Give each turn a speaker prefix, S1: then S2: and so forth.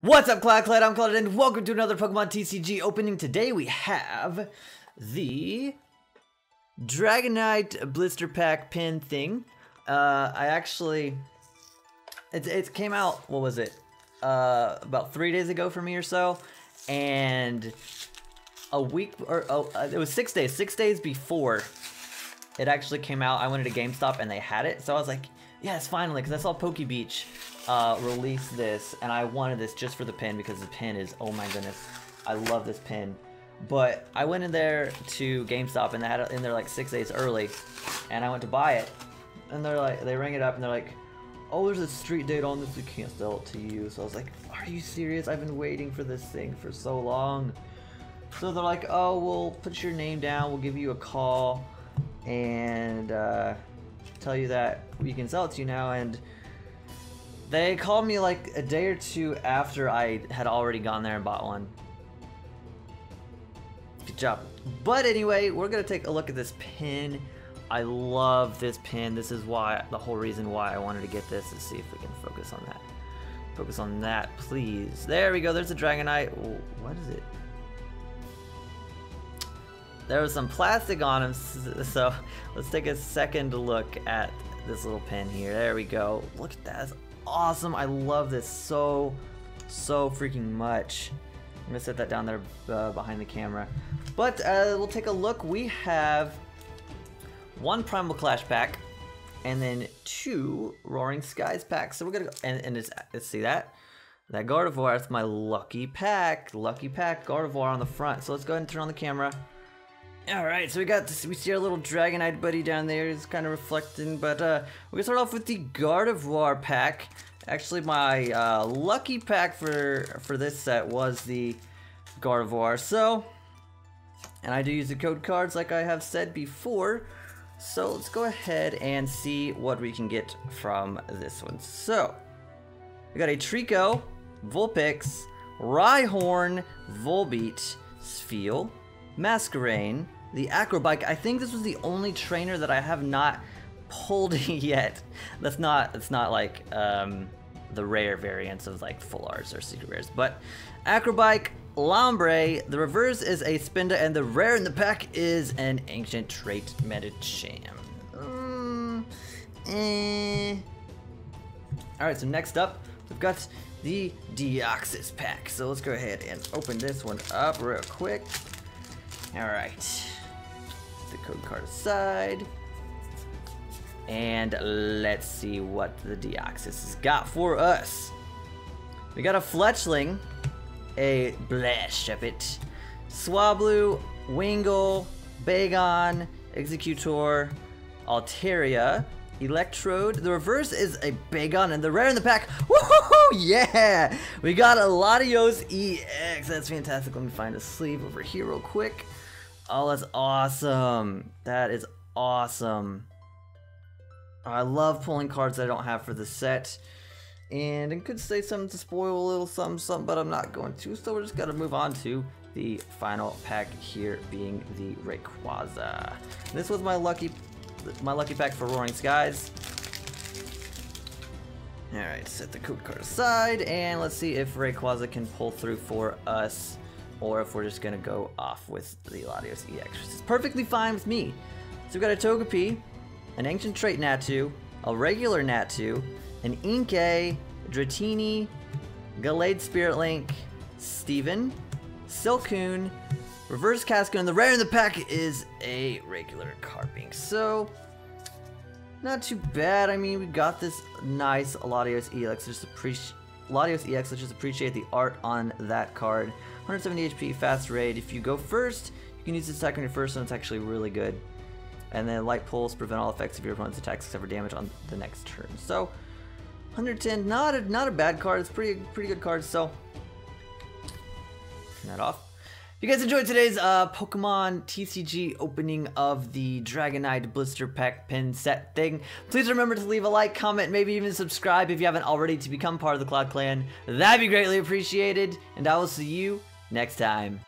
S1: What's up, Cloud Clan? I'm Cloud, and welcome to another Pokemon TCG opening. Today we have the Dragonite Blister Pack pin thing. Uh, I actually, it, it came out, what was it, uh, about three days ago for me or so, and a week, or oh, uh, it was six days, six days before it actually came out, I went to GameStop and they had it, so I was like, yes, finally, because I saw PokeBeach uh, release this, and I wanted this just for the pin because the pin is, oh my goodness, I love this pin. But I went in there to GameStop and they had it in there like six days early, and I went to buy it, and they're like, they ring it up and they're like, oh, there's a street date on this, we can't sell it to you. So I was like, are you serious? I've been waiting for this thing for so long. So they're like, oh, we'll put your name down, we'll give you a call, and uh, tell you that we can sell it to you now, and they called me like a day or two after I had already gone there and bought one. Good job. But anyway, we're gonna take a look at this pin. I love this pin. This is why the whole reason why I wanted to get this to see if we can focus on that. Focus on that, please. There we go. There's a Dragonite. What is it? There was some plastic on him, so let's take a second look at this little pin here. There we go. Look at that. That's awesome. I love this so, so freaking much. I'm gonna set that down there uh, behind the camera. But uh, we'll take a look. We have one Primal Clash pack, and then two Roaring Skies packs. So we're gonna go, and, and it's, let's see that. That Gardevoir, that's my lucky pack. Lucky pack, Gardevoir on the front. So let's go ahead and turn on the camera. Alright, so we got this, we see our little Dragonite buddy down there, it's kind of reflecting, but uh, we're gonna start off with the Gardevoir pack. Actually, my uh, lucky pack for, for this set was the Gardevoir, so, and I do use the code cards like I have said before, so let's go ahead and see what we can get from this one. So, we got a Treecko, Vulpix, Rhyhorn, Volbeat, Spheal, Masquerain, the Acrobike, I think this was the only trainer that I have not pulled yet. That's not, it's not like um, the rare variants of like full arts or secret rares. But Acrobike, Lombre, the reverse is a Spinda, and the rare in the pack is an Ancient Trait Medicham. Mm, eh. Alright, so next up, we've got the Deoxys pack. So let's go ahead and open this one up real quick. Alright the code card aside. And let's see what the Deoxys has got for us. We got a Fletchling, a Blashuppet, Swablu, Wingull, Bagon, Exeggutor, Altaria, Electrode. The reverse is a Bagon, and the rare in the pack, woohoo, yeah! We got a Latios EX. That's fantastic. Let me find a sleeve over here real quick. Oh, that's awesome. That is awesome. I love pulling cards I don't have for the set. And I could say something to spoil a little something, something, but I'm not going to. So we're just going to move on to the final pack here being the Rayquaza. This was my lucky my lucky pack for Roaring Skies. Alright, set the code card aside, and let's see if Rayquaza can pull through for us or if we're just gonna go off with the Latios EX, which is perfectly fine with me. So we've got a Togepi, an Ancient Trait Natu, a regular Natu, an Inkay, Dratini, Gallade Spirit Link, Steven, Silcoon, Reverse Cascoon, and the rare in the pack is a regular Carping. So, not too bad. I mean, we got this nice Latios EX. Just appreciate Latios EX. Let's just appreciate the art on that card. 170 HP, fast raid. If you go first, you can use this attack on your first one. It's actually really good. And then light pulse, prevent all effects of your opponent's attacks except for damage on the next turn. So 110, not a not a bad card. It's pretty pretty good card. So turn that off. If you guys enjoyed today's uh, Pokemon TCG opening of the Dragonite Blister Pack pin set thing, please remember to leave a like, comment, maybe even subscribe if you haven't already to become part of the Cloud Clan. That'd be greatly appreciated, and I will see you next time.